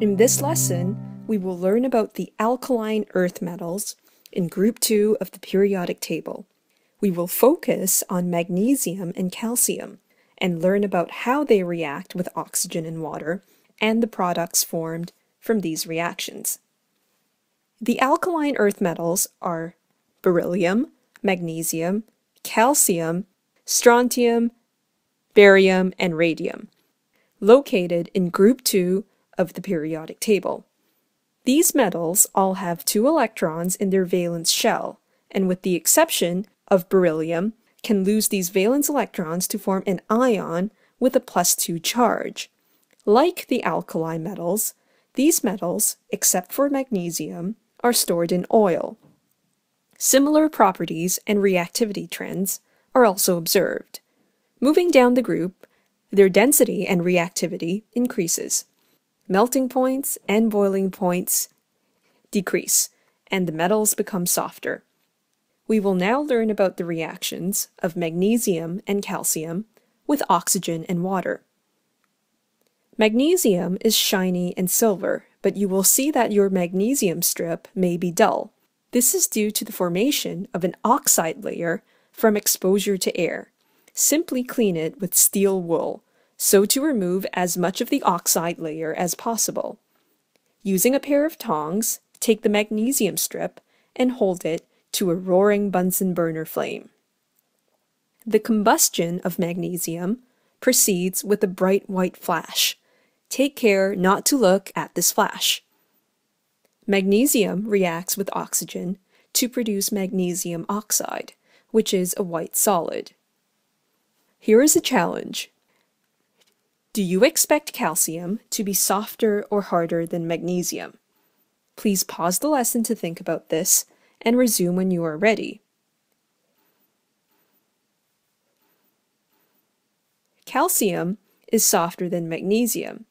In this lesson, we will learn about the alkaline earth metals in Group 2 of the periodic table. We will focus on magnesium and calcium and learn about how they react with oxygen and water and the products formed from these reactions. The alkaline earth metals are beryllium, magnesium, calcium, strontium, barium, and radium, located in Group 2 of the periodic table. These metals all have two electrons in their valence shell, and with the exception of beryllium, can lose these valence electrons to form an ion with a plus 2 charge. Like the alkali metals, these metals, except for magnesium, are stored in oil. Similar properties and reactivity trends are also observed. Moving down the group, their density and reactivity increases. Melting points and boiling points decrease, and the metals become softer. We will now learn about the reactions of magnesium and calcium with oxygen and water. Magnesium is shiny and silver, but you will see that your magnesium strip may be dull. This is due to the formation of an oxide layer from exposure to air. Simply clean it with steel wool, so to remove as much of the oxide layer as possible. Using a pair of tongs, take the magnesium strip and hold it to a roaring Bunsen burner flame. The combustion of magnesium proceeds with a bright white flash. Take care not to look at this flash. Magnesium reacts with oxygen to produce magnesium oxide, which is a white solid. Here is a challenge. Do you expect calcium to be softer or harder than magnesium? Please pause the lesson to think about this and resume when you are ready. Calcium is softer than magnesium.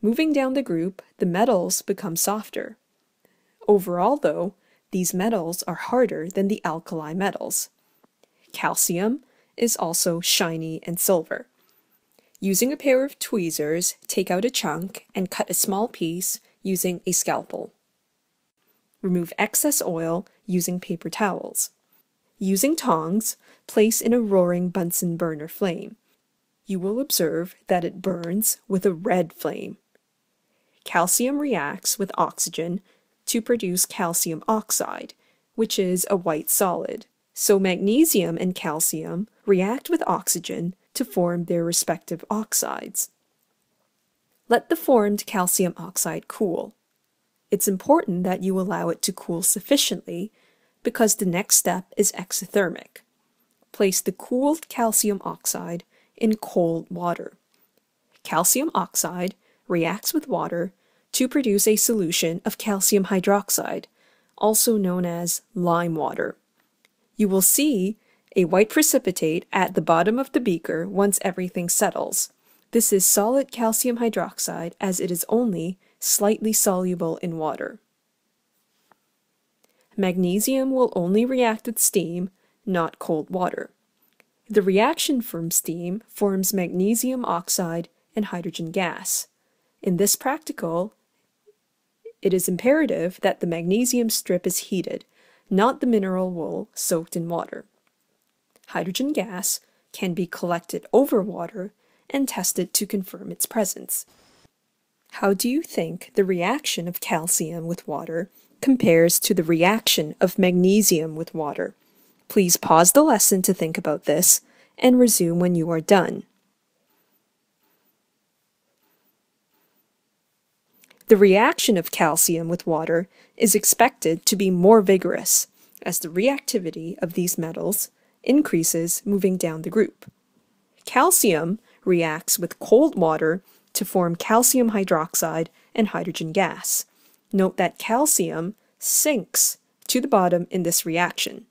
Moving down the group, the metals become softer. Overall, though, these metals are harder than the alkali metals. Calcium is also shiny and silver. Using a pair of tweezers, take out a chunk and cut a small piece using a scalpel. Remove excess oil using paper towels. Using tongs, place in a roaring Bunsen burner flame. You will observe that it burns with a red flame. Calcium reacts with oxygen to produce calcium oxide, which is a white solid. So magnesium and calcium react with oxygen to form their respective oxides. Let the formed calcium oxide cool. It's important that you allow it to cool sufficiently because the next step is exothermic. Place the cooled calcium oxide in cold water. Calcium oxide reacts with water to produce a solution of calcium hydroxide, also known as lime water. You will see a white precipitate at the bottom of the beaker once everything settles. This is solid calcium hydroxide as it is only slightly soluble in water. Magnesium will only react with steam, not cold water. The reaction from steam forms magnesium oxide and hydrogen gas. In this practical, it is imperative that the magnesium strip is heated, not the mineral wool soaked in water. Hydrogen gas can be collected over water and tested to confirm its presence. How do you think the reaction of calcium with water compares to the reaction of magnesium with water? Please pause the lesson to think about this and resume when you are done. The reaction of calcium with water is expected to be more vigorous as the reactivity of these metals increases moving down the group. Calcium reacts with cold water to form calcium hydroxide and hydrogen gas. Note that calcium sinks to the bottom in this reaction.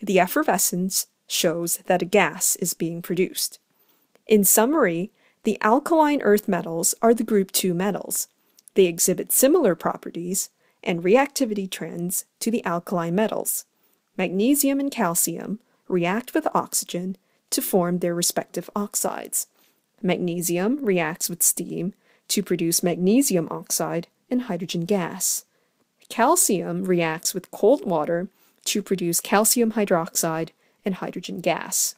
The effervescence shows that a gas is being produced. In summary, the alkaline earth metals are the group 2 metals, they exhibit similar properties and reactivity trends to the alkali metals. Magnesium and calcium react with oxygen to form their respective oxides. Magnesium reacts with steam to produce magnesium oxide and hydrogen gas. Calcium reacts with cold water to produce calcium hydroxide and hydrogen gas.